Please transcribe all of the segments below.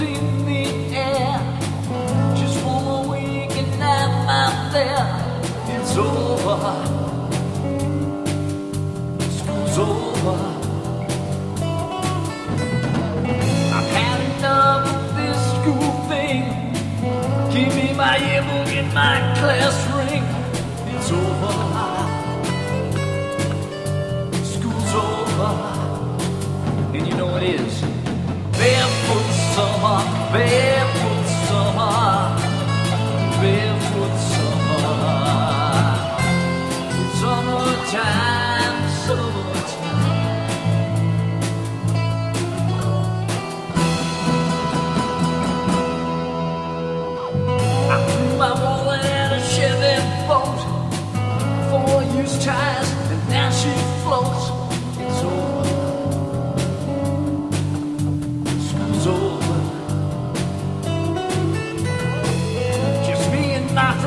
in the air. Just for a week and I'm there. It's over. School's over. I've had enough of this school thing. Give me my yearbook and my class ring. It's over. School's over. And you know it is barefoot summer, barefoot summer, summertime.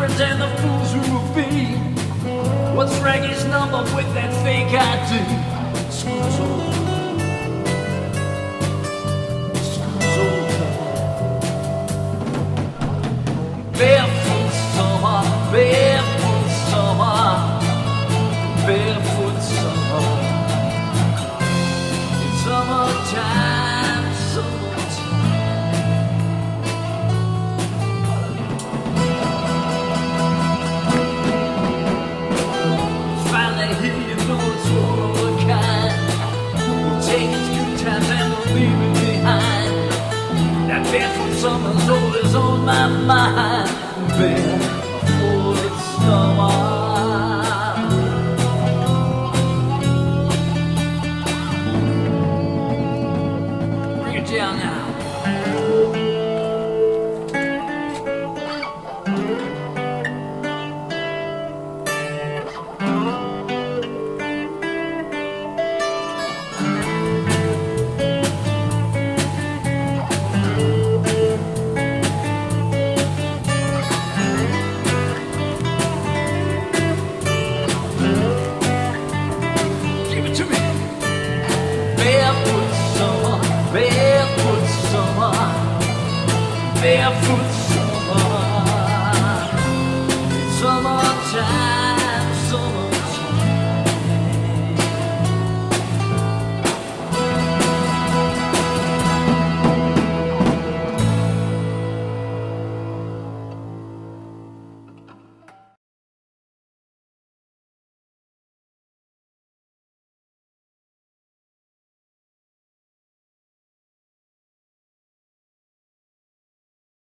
friends and the fools who will be. What's Reggie's number with that fake ID? School's is on my mind, babe. barefoot